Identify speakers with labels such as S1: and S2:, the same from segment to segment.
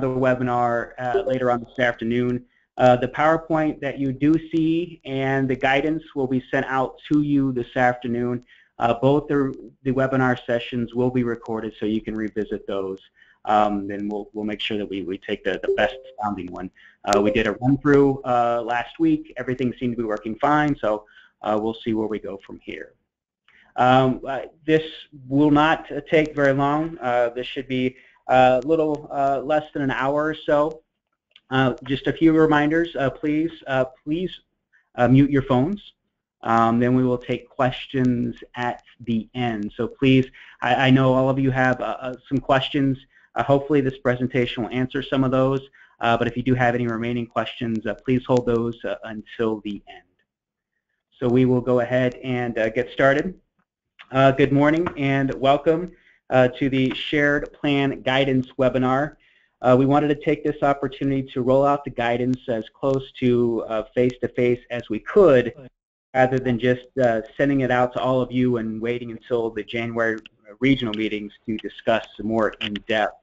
S1: the webinar uh, later on this afternoon. Uh, the PowerPoint that you do see and the guidance will be sent out to you this afternoon. Uh, both the, the webinar sessions will be recorded so you can revisit those. Um, and we'll, we'll make sure that we, we take the, the best sounding one. Uh, we did a run through uh, last week. Everything seemed to be working fine, so uh, we'll see where we go from here. Um, this will not take very long. This should be a little uh, less than an hour or so. just a few reminders, please, please mute your phones. Um, then we will take questions at the end. So please, I, I know all of you have some questions. hopefully this presentation will answer some of those. Uh, but if you do have any remaining questions, uh, please hold those uh, until the end. So we will go ahead and get started. good morning and welcome to the Shared Plan Guidance webinar. we wanted to take this opportunity to roll out the guidance as close to face-to-face -face as we could rather than just uh, sending it out to all of you and waiting until the January regional meetings to discuss more in depth.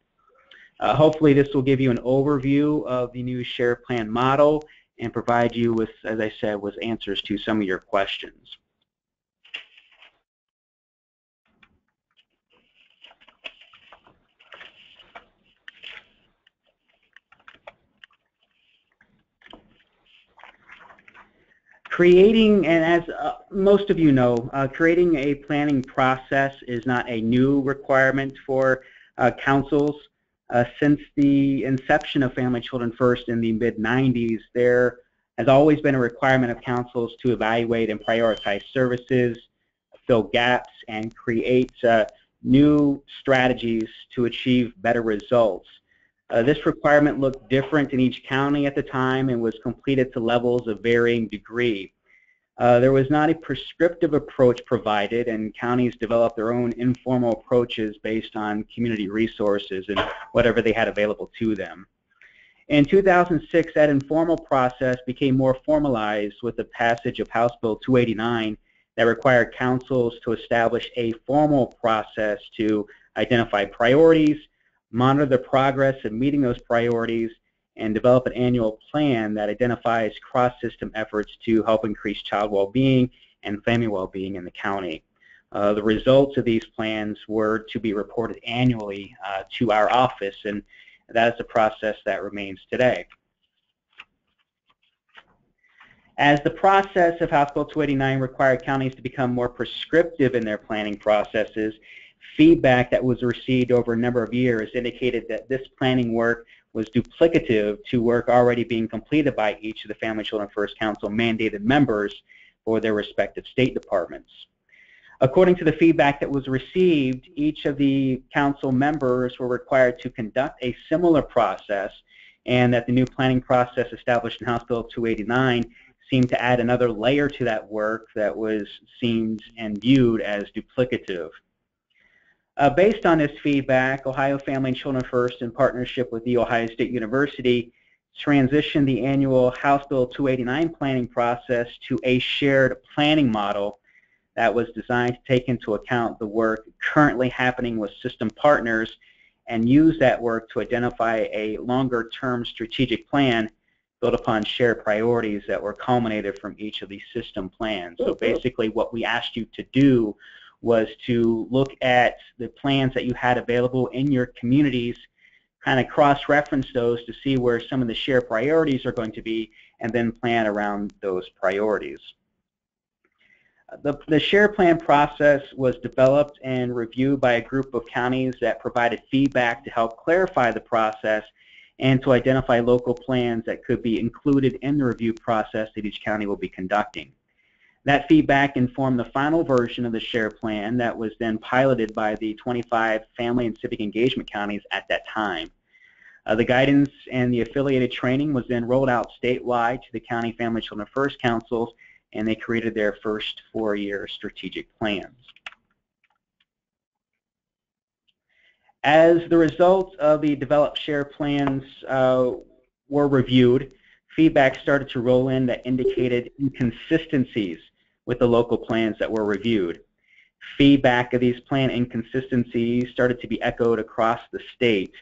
S1: Uh, hopefully this will give you an overview of the new share plan model and provide you with, as I said, with answers to some of your questions. Creating, and as uh, most of you know, uh, creating a planning process is not a new requirement for uh, councils. Uh, since the inception of Family Children First in the mid-90s, there has always been a requirement of councils to evaluate and prioritize services, fill gaps, and create uh, new strategies to achieve better results. Uh, this requirement looked different in each county at the time and was completed to levels of varying degree. Uh, there was not a prescriptive approach provided, and counties developed their own informal approaches based on community resources and whatever they had available to them. In 2006, that informal process became more formalized with the passage of House Bill 289 that required councils to establish a formal process to identify priorities, monitor the progress of meeting those priorities, and develop an annual plan that identifies cross-system efforts to help increase child well-being and family well-being in the county. Uh, the results of these plans were to be reported annually uh, to our office, and that is a process that remains today. As the process of House Bill 289 required counties to become more prescriptive in their planning processes, feedback that was received over a number of years indicated that this planning work was duplicative to work already being completed by each of the Family Children First Council mandated members for their respective state departments. According to the feedback that was received, each of the council members were required to conduct a similar process and that the new planning process established in House Bill 289 seemed to add another layer to that work that was seen and viewed as duplicative. Uh, based on this feedback, Ohio Family and Children First, in partnership with The Ohio State University, transitioned the annual House Bill 289 planning process to a shared planning model that was designed to take into account the work currently happening with system partners and use that work to identify a longer-term strategic plan built upon shared priorities that were culminated from each of these system plans. So basically what we asked you to do was to look at the plans that you had available in your communities, kind of cross-reference those to see where some of the shared priorities are going to be, and then plan around those priorities. The, the share plan process was developed and reviewed by a group of counties that provided feedback to help clarify the process and to identify local plans that could be included in the review process that each county will be conducting. That feedback informed the final version of the share plan that was then piloted by the 25 family and civic engagement counties at that time. Uh, the guidance and the affiliated training was then rolled out statewide to the County Family Children First Councils, and they created their first four-year strategic plans. As the results of the developed share plans uh, were reviewed, feedback started to roll in that indicated inconsistencies with the local plans that were reviewed. Feedback of these plan inconsistencies started to be echoed across the state.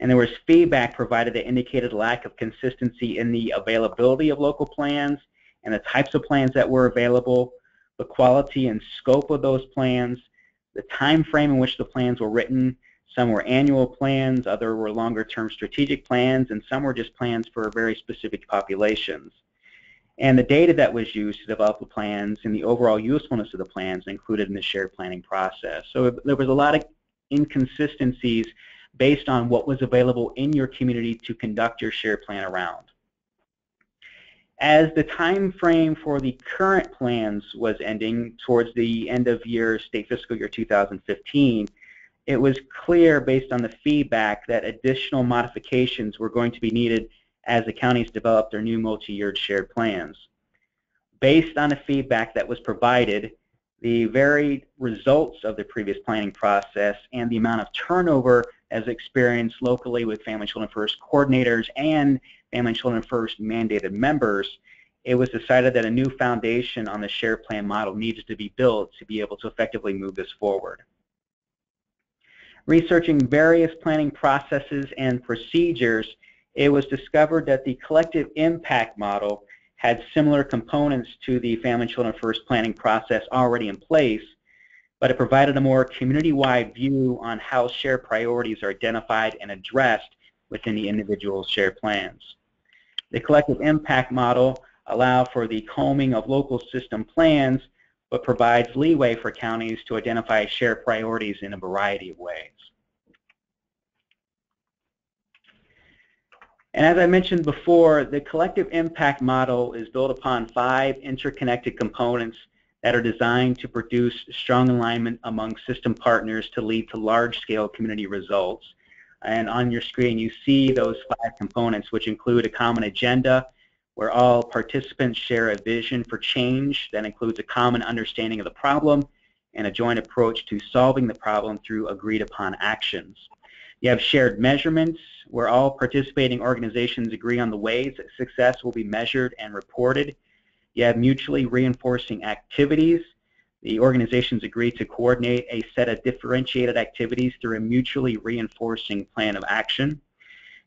S1: And there was feedback provided that indicated lack of consistency in the availability of local plans and the types of plans that were available, the quality and scope of those plans, the time frame in which the plans were written. Some were annual plans, other were longer-term strategic plans, and some were just plans for very specific populations. And the data that was used to develop the plans and the overall usefulness of the plans included in the shared planning process. So there was a lot of inconsistencies based on what was available in your community to conduct your shared plan around. As the time frame for the current plans was ending towards the end of year state fiscal year 2015, it was clear based on the feedback that additional modifications were going to be needed as the counties develop their new multi-year shared plans. Based on the feedback that was provided, the varied results of the previous planning process and the amount of turnover as experienced locally with Family Children First coordinators and Family Children First mandated members, it was decided that a new foundation on the shared plan model needed to be built to be able to effectively move this forward. Researching various planning processes and procedures, it was discovered that the collective impact model had similar components to the Family Children First planning process already in place, but it provided a more community-wide view on how shared priorities are identified and addressed within the individual shared plans. The collective impact model allows for the combing of local system plans, but provides leeway for counties to identify shared priorities in a variety of ways. And as I mentioned before, the collective impact model is built upon five interconnected components that are designed to produce strong alignment among system partners to lead to large-scale community results. And on your screen, you see those five components, which include a common agenda, where all participants share a vision for change that includes a common understanding of the problem and a joint approach to solving the problem through agreed upon actions. You have shared measurements, where all participating organizations agree on the ways that success will be measured and reported. You have mutually reinforcing activities. The organizations agree to coordinate a set of differentiated activities through a mutually reinforcing plan of action.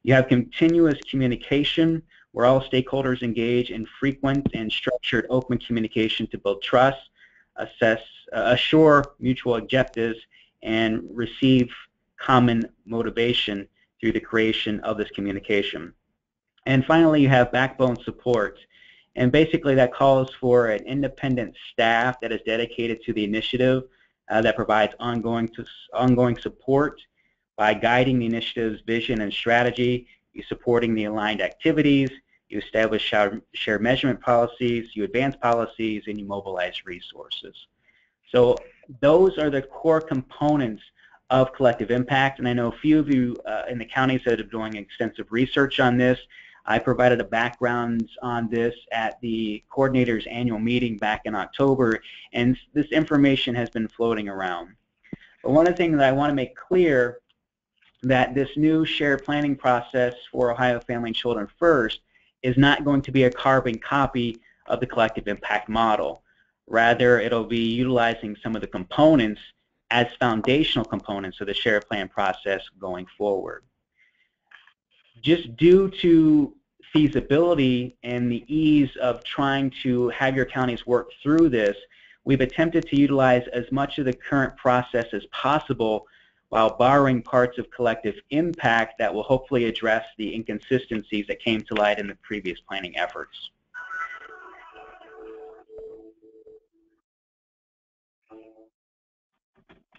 S1: You have continuous communication, where all stakeholders engage in frequent and structured open communication to build trust, assess, uh, assure mutual objectives, and receive common motivation through the creation of this communication. And finally, you have backbone support. And basically that calls for an independent staff that is dedicated to the initiative uh, that provides ongoing, to, ongoing support by guiding the initiative's vision and strategy, you supporting the aligned activities, you establish shared measurement policies, you advance policies, and you mobilize resources. So those are the core components of collective impact. And I know a few of you uh, in the counties that are doing extensive research on this. I provided a background on this at the coordinator's annual meeting back in October, and this information has been floating around. But one of the things that I want to make clear that this new shared planning process for Ohio Family and Children First is not going to be a carbon copy of the collective impact model. Rather, it'll be utilizing some of the components as foundational components of the shared plan process going forward. Just due to feasibility and the ease of trying to have your counties work through this, we've attempted to utilize as much of the current process as possible while borrowing parts of collective impact that will hopefully address the inconsistencies that came to light in the previous planning efforts.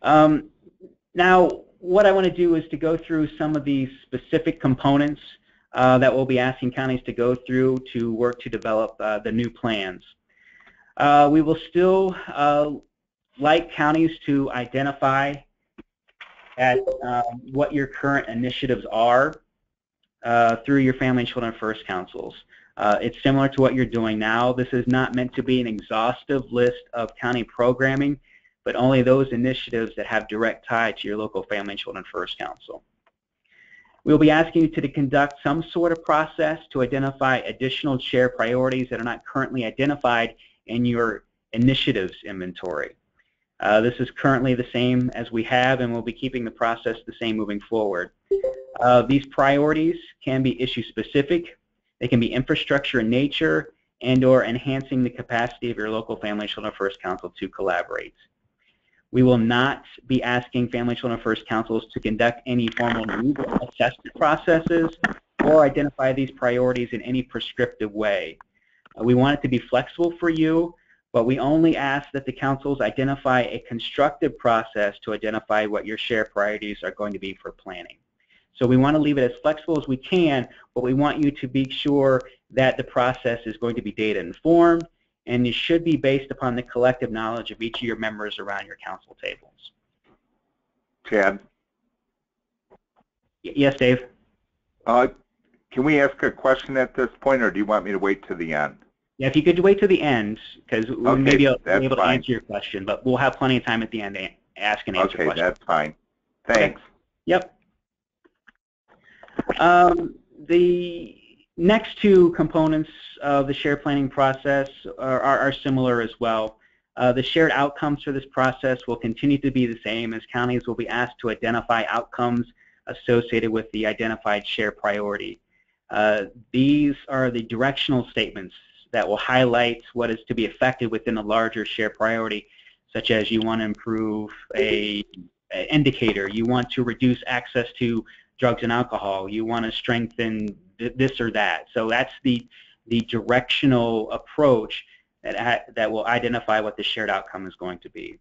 S1: Um, now, what I want to do is to go through some of these specific components uh, that we'll be asking counties to go through to work to develop uh, the new plans. Uh, we will still uh, like counties to identify at um, what your current initiatives are uh, through your Family and Children First Councils. Uh, it's similar to what you're doing now. This is not meant to be an exhaustive list of county programming but only those initiatives that have direct tie to your local Family and Children First Council. We'll be asking you to conduct some sort of process to identify additional shared priorities that are not currently identified in your initiatives inventory. Uh, this is currently the same as we have, and we'll be keeping the process the same moving forward. Uh, these priorities can be issue specific, they can be infrastructure in nature, and or enhancing the capacity of your local Family Children First Council to collaborate. We will not be asking Family Children First Councils to conduct any formal need assessment processes or identify these priorities in any prescriptive way. Uh, we want it to be flexible for you, but we only ask that the councils identify a constructive process to identify what your shared priorities are going to be for planning. So we want to leave it as flexible as we can, but we want you to be sure that the process is going to be data informed and it should be based upon the collective knowledge of each of your members around your council tables.
S2: Chad?
S1: yes, Dave?
S2: Uh, can we ask a question at this point, or do you want me to wait to the end?
S1: Yeah, if you could wait to the end, because
S2: okay,
S1: maybe I'll
S2: be
S1: able
S2: fine.
S1: to answer your question, but we'll have plenty of time at the end to ask and answer
S2: okay,
S1: questions.
S2: that's fine. Thanks.
S1: Yep. Um, the next two components of the share planning process are, are, are similar as well. Uh, the shared outcomes for this process will continue to be the same as counties will be asked to identify outcomes associated with the identified share priority. Uh, these are the directional statements that will highlight what is to be affected within a larger share priority, such as you want to improve a, a indicator, you want to reduce access to drugs and alcohol, you want to strengthen th this or that. So that's the, the directional approach that, that will identify what the shared outcome is going to be.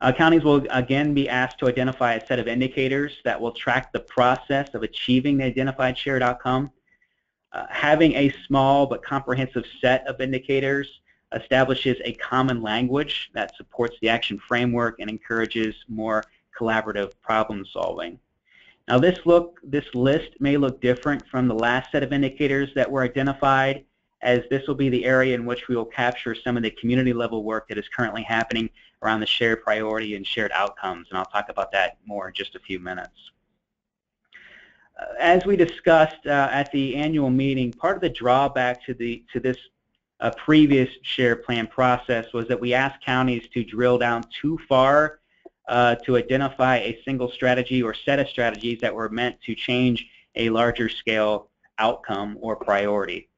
S1: Uh, counties will again be asked to identify a set of indicators that will track the process of achieving the identified shared outcome. Uh, having a small but comprehensive set of indicators establishes a common language that supports the action framework and encourages more collaborative problem solving. Now this look, this list may look different from the last set of indicators that were identified as this will be the area in which we will capture some of the community level work that is currently happening around the shared priority and shared outcomes, and I'll talk about that more in just a few minutes. As we discussed uh, at the annual meeting, part of the drawback to, the, to this uh, previous shared plan process was that we asked counties to drill down too far uh, to identify a single strategy or set of strategies that were meant to change a larger scale outcome or priority.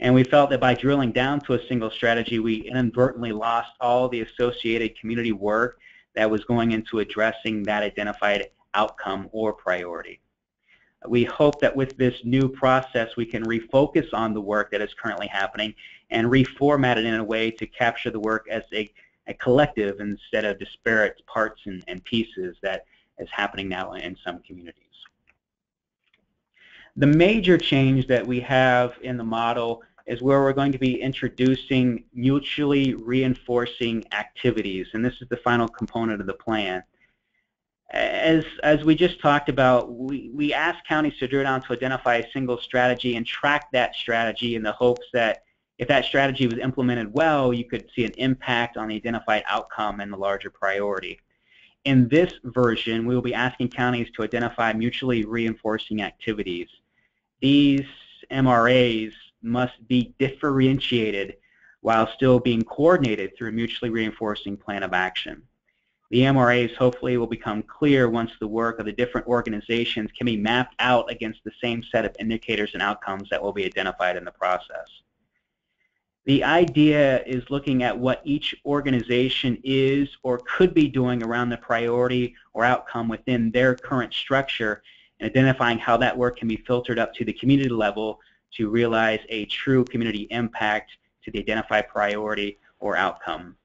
S1: And we felt that by drilling down to a single strategy, we inadvertently lost all the associated community work that was going into addressing that identified outcome or priority. We hope that with this new process, we can refocus on the work that is currently happening and reformat it in a way to capture the work as a, a collective instead of disparate parts and, and pieces that is happening now in some communities. The major change that we have in the model is where we're going to be introducing mutually reinforcing activities, and this is the final component of the plan. As, as we just talked about, we, we ask counties to drill down to identify a single strategy and track that strategy in the hopes that if that strategy was implemented well, you could see an impact on the identified outcome and the larger priority. In this version, we will be asking counties to identify mutually reinforcing activities. These MRAs must be differentiated while still being coordinated through a mutually reinforcing plan of action. The MRAs hopefully will become clear once the work of the different organizations can be mapped out against the same set of indicators and outcomes that will be identified in the process. The idea is looking at what each organization is or could be doing around the priority or outcome within their current structure and identifying how that work can be filtered up to the community level to realize a true community impact to the identified priority or outcome.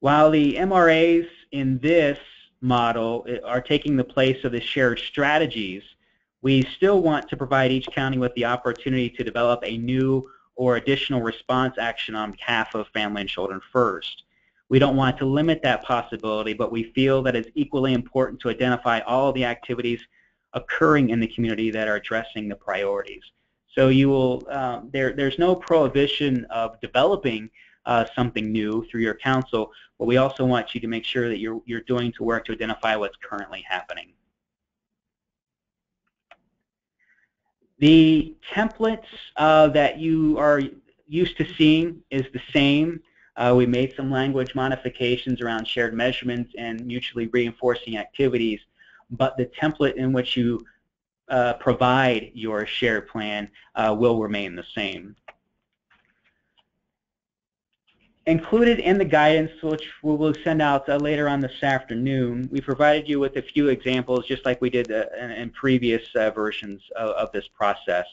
S1: While the MRAs in this model eh, are taking the place of the shared strategies, we still want to provide each county with the opportunity to develop a new or additional response action on behalf of family and children first. We don't want to limit that possibility, but we feel that it's equally important to identify all the activities occurring in the community that are addressing the priorities. So you will, um, there, there's no prohibition of developing uh, something new through your council, but we also want you to make sure that you're, you're doing to work to identify what's currently happening. The templates uh, that you are used to seeing is the same. Uh, we made some language modifications around shared measurements and mutually reinforcing activities. but the template in which you uh, provide your shared plan uh, will remain the same. Included in the guidance, which we will send out uh, later on this afternoon, we provided you with a few examples, just like we did uh, in, previous uh, versions of, of, this process.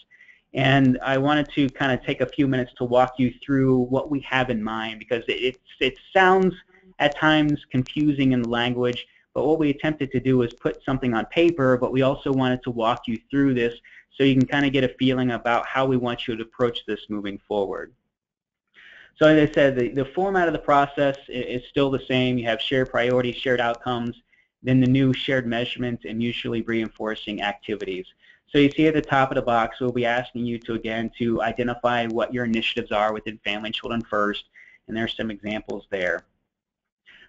S1: And I wanted to kind of take a few minutes to walk you through what we have in mind, because it, it sounds at times confusing in the language, but what we attempted to do was put something on paper, but we also wanted to walk you through this so you can kind of get a feeling about how we want you to approach this moving forward. So as I said, the, the format of the process is, is still the same. You have shared priorities, shared outcomes, then the new shared measurements and mutually reinforcing activities. So you see at the top of the box, we'll be asking you to, again, to identify what your initiatives are within Family and Children First, and there's some examples there.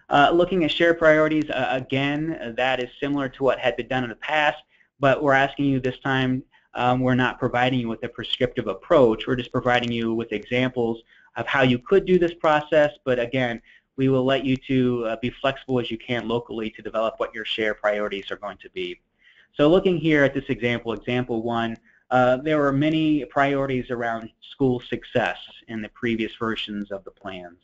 S1: Uh, looking at shared priorities, uh, again, that is similar to what had been done in the past, but we're asking you this time, um, we're not providing you with a prescriptive approach. We're just providing you with examples of how you could do this process, but again, we will let you to uh, be flexible as you can locally to develop what your share priorities are going to be. So looking here at this example, example one, uh, there were many priorities around school success in the previous versions of the plans.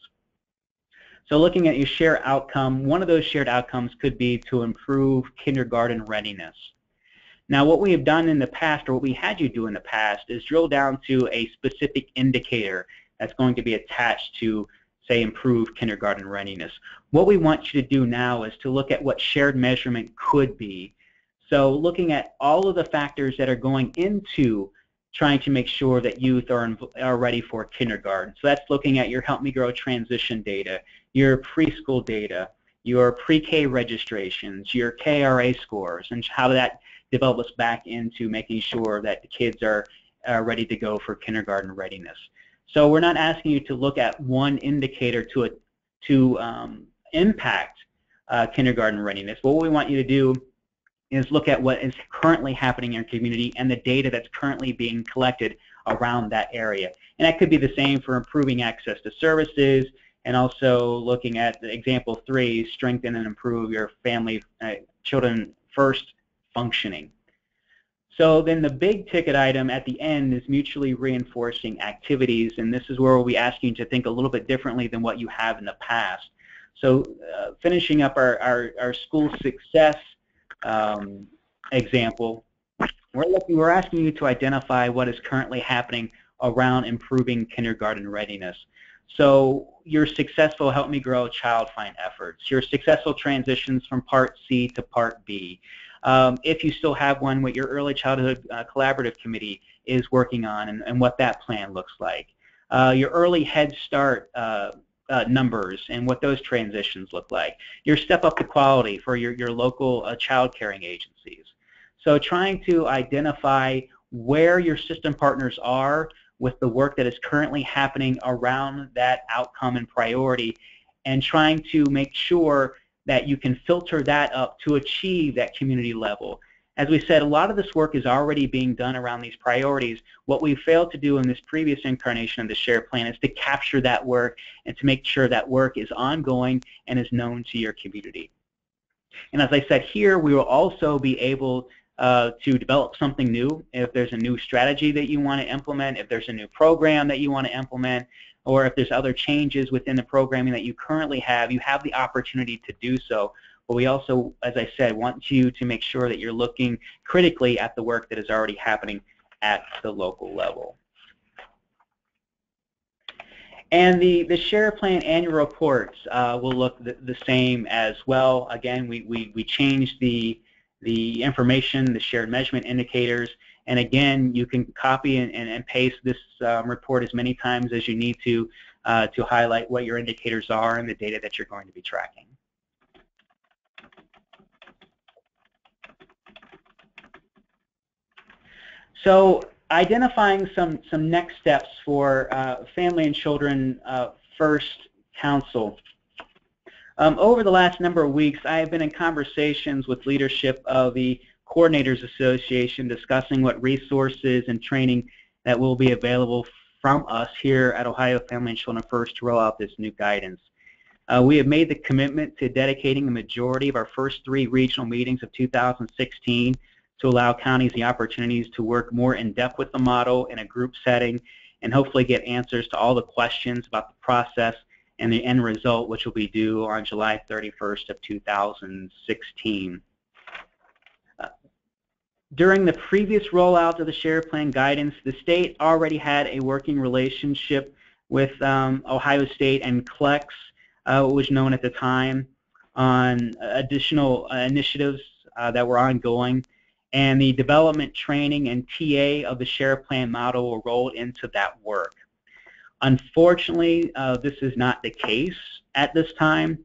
S1: So looking at your share outcome, one of those shared outcomes could be to improve kindergarten readiness. Now what we have done in the past, or what we had you do in the past, is drill down to a specific indicator that's going to be attached to, say, improve kindergarten readiness. What we want you to do now is to look at what shared measurement could be. So looking at all of the factors that are going into trying to make sure that youth are, are ready for kindergarten. So that's looking at your Help Me Grow transition data, your preschool data, your pre-K registrations, your KRA scores, and how that develops back into making sure that the kids are uh, ready to go for kindergarten readiness. So we're not asking you to look at one indicator to, a, to um, impact uh, kindergarten readiness. What we want you to do is look at what is currently happening in your community and the data that's currently being collected around that area. And that could be the same for improving access to services and also looking at example three, strengthen and improve your family, uh, children first functioning. So then the big ticket item at the end is mutually reinforcing activities, and this is where we'll be asking you to think a little bit differently than what you have in the past. So uh, finishing up our, our, our school success um, example, we're, looking, we're asking you to identify what is currently happening around improving kindergarten readiness. So your successful Help Me Grow Child Find efforts, your successful transitions from Part C to Part B, um, if you still have one, what your Early Childhood uh, Collaborative Committee is working on and, and what that plan looks like. Uh, your early Head Start uh, uh, numbers and what those transitions look like. Your Step Up to Quality for your, your local uh, child caring agencies. So trying to identify where your system partners are with the work that is currently happening around that outcome and priority and trying to make sure that you can filter that up to achieve that community level. As we said, a lot of this work is already being done around these priorities. What we failed to do in this previous incarnation of the share plan is to capture that work and to make sure that work is ongoing and is known to your community. And as I said here, we will also be able uh, to develop something new. If there's a new strategy that you want to implement, if there's a new program that you want to implement, or if there's other changes within the programming that you currently have, you have the opportunity to do so. But we also, as I said, want you to make sure that you're looking critically at the work that is already happening at the local level. And the, the share plan annual reports uh, will look the, the, same as well. Again, we, we, we changed the, the information, the shared measurement indicators, and again, you can copy and, and, and paste this um, report as many times as you need to uh, to highlight what your indicators are and the data that you're going to be tracking. So identifying some, some next steps for uh, Family and Children uh, First Council. Um, over the last number of weeks, I have been in conversations with leadership of the Coordinators Association discussing what resources and training that will be available from us here at Ohio Family and Children First to roll out this new guidance. Uh, we have made the commitment to dedicating the majority of our first three regional meetings of 2016 to allow counties the opportunities to work more in depth with the model in a group setting and hopefully get answers to all the questions about the process and the end result, which will be due on July 31st of 2016. During the previous rollout of the share plan guidance, the state already had a working relationship with um, Ohio State and CLEX, uh, was known at the time, on additional uh, initiatives uh, that were ongoing and the development training and TA of the share plan model were rolled into that work. Unfortunately, uh, this is not the case at this time.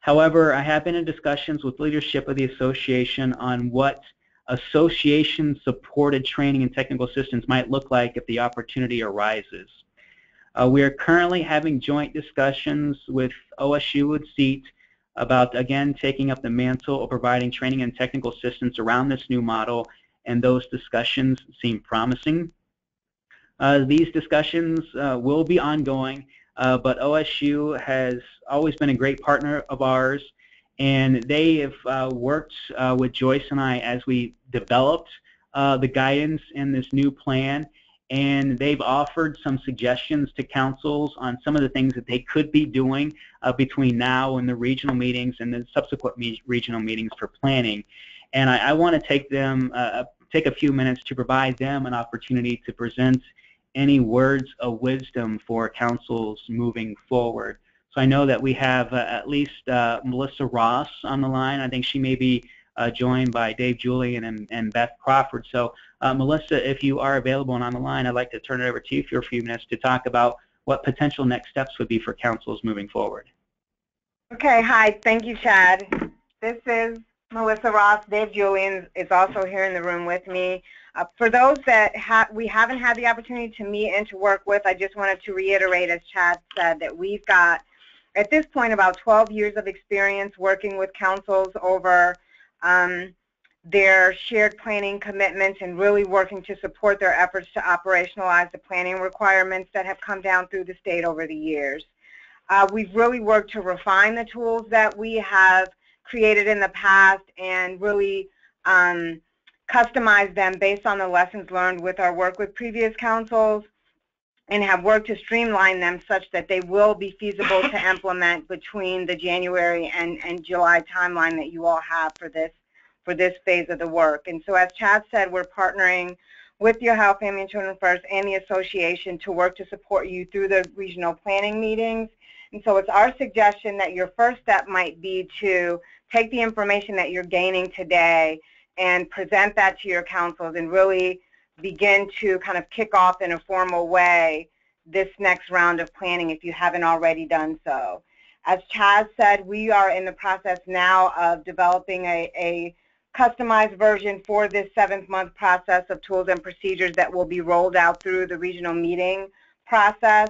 S1: However, I have been in discussions with leadership of the association on what association-supported training and technical assistance might look like if the opportunity arises. Uh, we are currently having joint discussions with OSU and SEAT about, again, taking up the mantle of providing training and technical assistance around this new model, and those discussions seem promising. Uh, these discussions uh, will be ongoing, uh, but OSU has always been a great partner of ours, and they have uh, worked uh, with Joyce and I as we developed uh, the guidance in this new plan, and they've offered some suggestions to councils on some of the things that they could be doing uh, between now and the regional meetings and the subsequent me regional meetings for planning. And I, I want to take them, uh, take a few minutes to provide them an opportunity to present any words of wisdom for councils moving forward. So I know that we have uh, at least uh, Melissa Ross on the line. I think she may be uh, joined by Dave Julian and, and Beth Crawford. So Melissa, if you are available and on the line, I'd like to turn it over to you for a few minutes to talk about what potential next steps would be for councils moving forward.
S3: Okay, hi. Thank you, Chad. This is Melissa Ross. Dave Julian is also here in the room with me. Uh, for those that ha we haven't had the opportunity to meet and to work with, I just wanted to reiterate, as Chad said, that we've got, at this point, about 12 years of experience working with councils over um, their shared planning commitments and really working to support their efforts to operationalize the planning requirements that have come down through the state over the years. Uh, we've really worked to refine the tools that we have created in the past and really um, customize them based on the lessons learned with our work with previous councils and have worked to streamline them such that they will be feasible to implement between the January and, and July timeline that you all have for this for this phase of the work. And so as Chad said, we're partnering with your Ohio Family and Children First and the association to work to support you through the regional planning meetings. And so it's our suggestion that your first step might be to take the information that you're gaining today and present that to your councils and really begin to kind of kick off in a formal way this next round of planning if you haven't already done so. As Chad said, we are in the process now of developing a, a customized version for this seventh month process of tools and procedures that will be rolled out through the regional meeting process.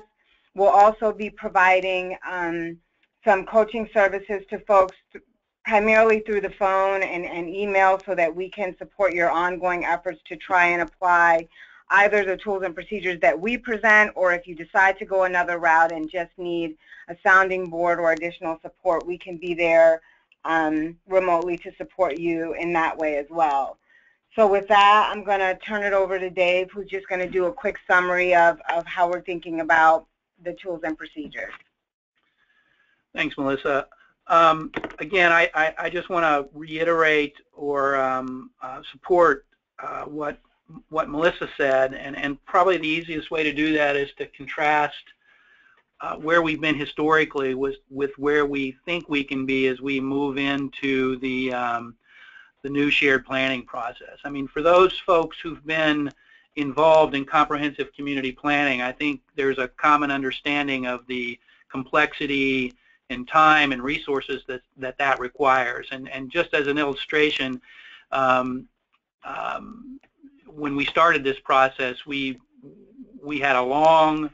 S3: We'll also be providing um, some coaching services to folks primarily through the phone and, and email so that we can support your ongoing efforts to try and apply either the tools and procedures that we present or if you decide to go another route and just need a sounding board or additional support, we can be there um, remotely to support you in that way as well. So with that, I'm going to turn it over to Dave, who's just going to do a quick summary of, of how we're thinking about the tools and procedures.
S4: Thanks, Melissa. Um, again, I, I, I just want to reiterate or um, uh, support uh, what what Melissa said, and, and probably the easiest way to do that is to contrast uh, where we've been historically with, with where we think we can be as we move into the, um, the new shared planning process. I mean, for those folks who've been involved in comprehensive community planning, I think there's a common understanding of the complexity and time and resources that that, that requires. And, and just as an illustration, um, um, when we started this process, we we had a long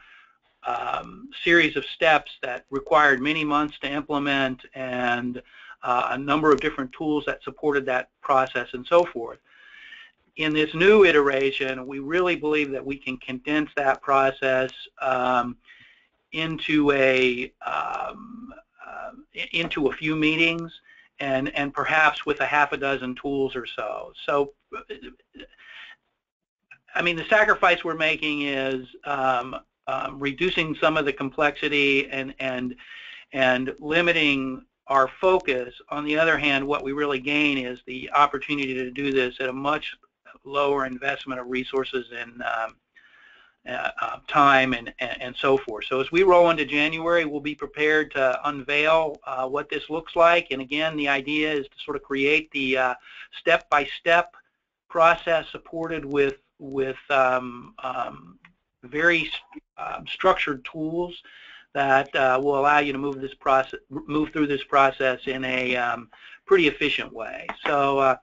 S4: um, series of steps that required many months to implement and uh, a number of different tools that supported that process and so forth. In this new iteration, we really believe that we can condense that process um, into a, uh, into a few meetings and, and perhaps with a half a dozen tools or so. So, I mean, the sacrifice we're making is um, um, reducing some of the complexity and, and, and limiting our focus. On the other hand, what we really gain is the opportunity to do this at a much lower investment of resources and um, uh, uh, time and, and, and so forth. So as we roll into January, we'll be prepared to unveil uh, what this looks like. And again, the idea is to sort of create the uh, step-by-step process supported with with um, um, very um, structured tools that uh, will allow you to move this process, move through this process in a um, pretty efficient way. So uh,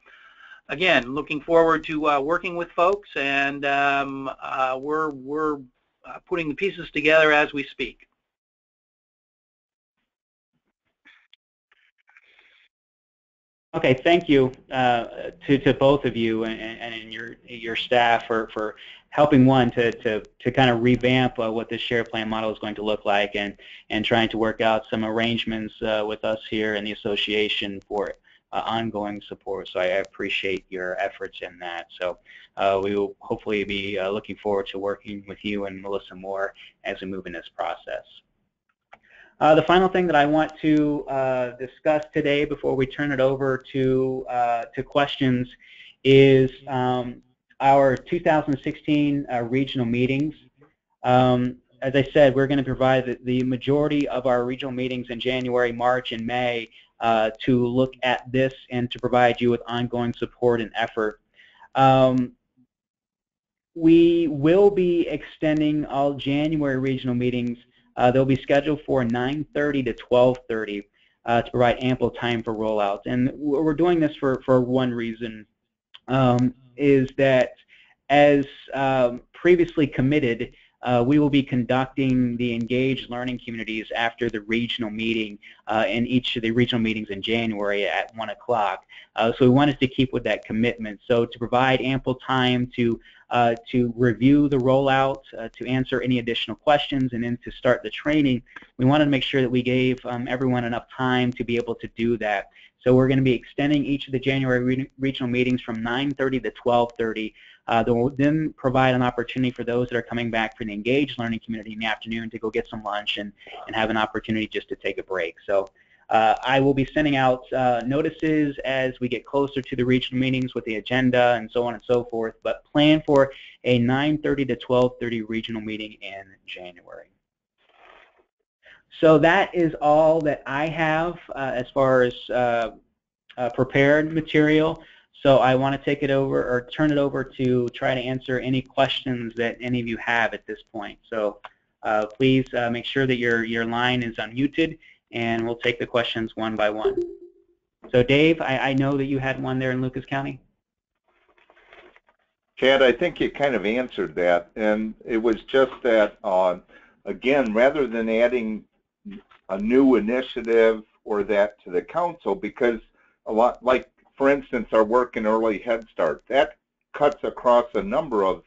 S4: again, looking forward to uh, working with folks, and um, uh, we're we're uh, putting the pieces together as we speak.
S1: Okay, thank you uh, to, to both of you and, and your your staff for, for helping one to, to, to kind of revamp uh, what this share plan model is going to look like and, and trying to work out some arrangements uh, with us here in the association for uh, ongoing support. So I appreciate your efforts in that. So uh, we will hopefully be uh, looking forward to working with you and Melissa more as we move in this process. Uh, the final thing that I want to uh, discuss today before we turn it over to, uh, to questions is um, our 2016 uh, regional meetings. Um, as I said, we're going to provide the, the, majority of our regional meetings in January, March, and May uh, to look at this and to provide you with ongoing support and effort. Um, we will be extending all January regional meetings uh, they'll be scheduled for 9.30 to 12.30 uh, to provide ample time for rollouts. And we're doing this for, for one reason, um, is that as um, previously committed, uh, we will be conducting the engaged learning communities after the regional meeting uh, in each of the regional meetings in January at 1 o'clock. Uh, so we wanted to keep with that commitment. So to provide ample time to uh, to review the rollout, uh, to answer any additional questions, and then to start the training, we wanted to make sure that we gave um, everyone enough time to be able to do that. So we're going to be extending each of the January re regional meetings from 9.30 to 12.30. Uh, that will then provide an opportunity for those that are coming back for the engaged learning community in the afternoon to go get some lunch and, and have an opportunity just to take a break. So uh, I will be sending out uh, notices as we get closer to the regional meetings with the agenda and so on and so forth, but plan for a 9.30 to 12.30 regional meeting in January. So that is all that I have uh, as far as uh, uh, prepared material. So I want to take it over or turn it over to try to answer any questions that any of you have at this point. So uh, please make sure that your, your line is unmuted and we'll take the questions one by one. So Dave, I, I know that you had one there in Lucas County.
S2: Chad, I think you kind of answered that, and it was just that, uh, again, rather than adding a new initiative or that to the council, because a lot, like for instance, our work in early Head Start, that cuts across a number of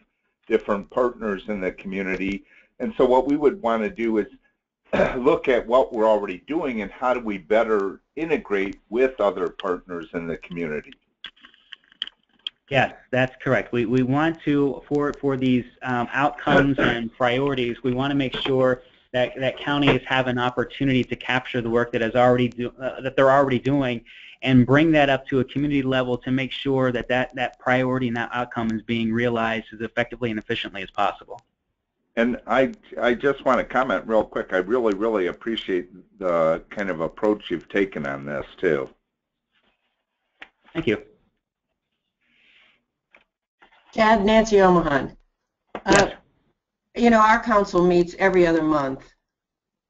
S2: different partners in the community, and so what we would want to do is look at what we're already doing and how do we better integrate with other partners in the community.
S1: Yes, that's correct. We, we want to, for, for these um, outcomes and priorities, we want to make sure that, that counties have an opportunity to capture the work that, is already do, uh, that they're already doing and bring that up to a community level to make sure that, that that priority and that outcome is being realized as effectively and efficiently as possible.
S2: And I, I just want to comment real quick. I really, really appreciate the kind of approach you've taken on this, too.
S1: Thank you.
S5: Chad, Nancy Omahan.
S1: Yes.
S5: Uh, you know, our council meets every other month.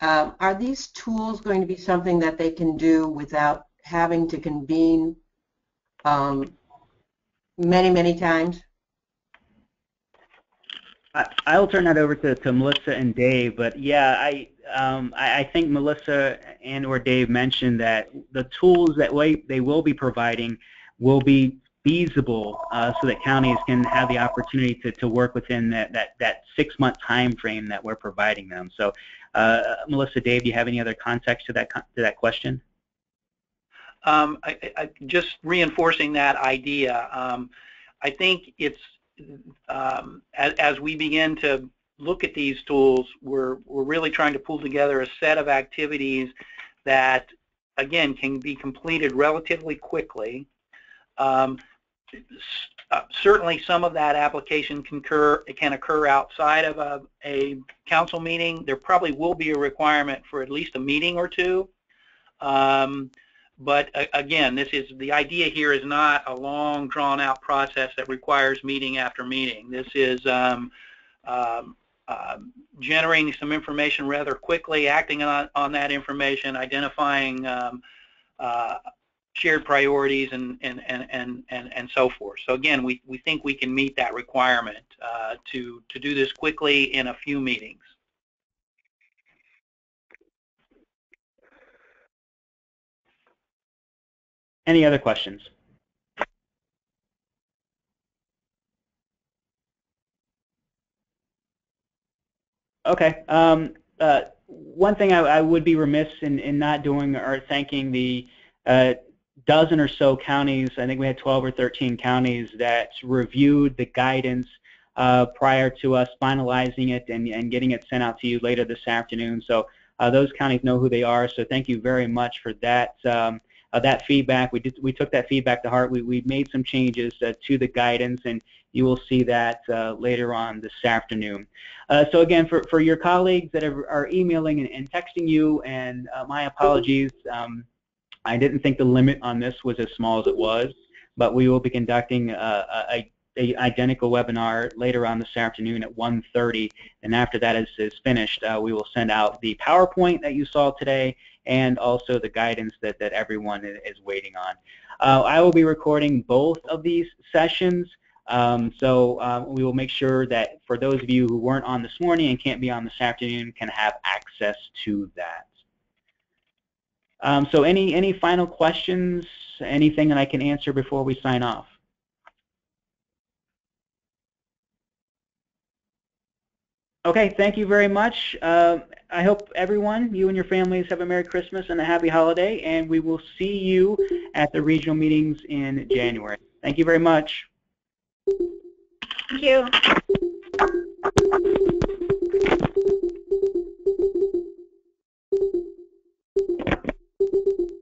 S5: Uh, are these tools going to be something that they can do without having to convene um, many, many times?
S1: I, will turn that over to, to Melissa and Dave, but yeah, I, um, I, I, think Melissa and or Dave mentioned that the tools that we, they will be providing will be feasible uh, so that counties can have the opportunity to, to work within that, that, that six-month time frame that we're providing them. So, uh, Melissa, Dave, do you have any other context to that, to that question?
S4: Um, I, I, just reinforcing that idea, um, I think it's um, as, as, we begin to look at these tools, we're, we're really trying to pull together a set of activities that, again, can be completed relatively quickly. Um, uh, certainly some of that application can occur, can occur outside of a, a, council meeting. There probably will be a requirement for at least a meeting or two. Um, but again, this is the idea here is not a long, drawn-out process that requires meeting after meeting. This is um, um, uh, generating some information rather quickly, acting on, on that information, identifying um, uh, shared priorities and, and, and, and, and, so forth. So again, we, we think we can meet that requirement uh, to, to do this quickly in a few meetings.
S1: Any other questions? Okay. Um, uh, one thing I, I, would be remiss in, in, not doing or thanking the uh, dozen or so counties, I think we had 12 or 13 counties that reviewed the guidance uh, prior to us finalizing it and, and, getting it sent out to you later this afternoon. So uh, those counties know who they are. So thank you very much for that. Um, uh, that feedback. We did we took that feedback to heart. We we made some changes uh, to the guidance, and you will see that uh, later on this afternoon. Uh, so again, for for your colleagues that are, are emailing and, and, texting you, and my apologies. Um, I didn't think the limit on this was as small as it was, but we will be conducting a, a, a identical webinar later on this afternoon at 1.30, and after that is, is finished, uh, we will send out the PowerPoint that you saw today and also the guidance that, that everyone is waiting on. Uh, I will be recording both of these sessions, um, so uh, we will make sure that for those of you who weren't on this morning and can't be on this afternoon can have access to that. Um, so any, any final questions, anything that I can answer before we sign off? Okay, thank you very much. Uh, I hope everyone, you and your families, have a Merry Christmas and a Happy Holiday, and we will see you at the regional meetings in January. Thank you very much.
S3: Thank you. You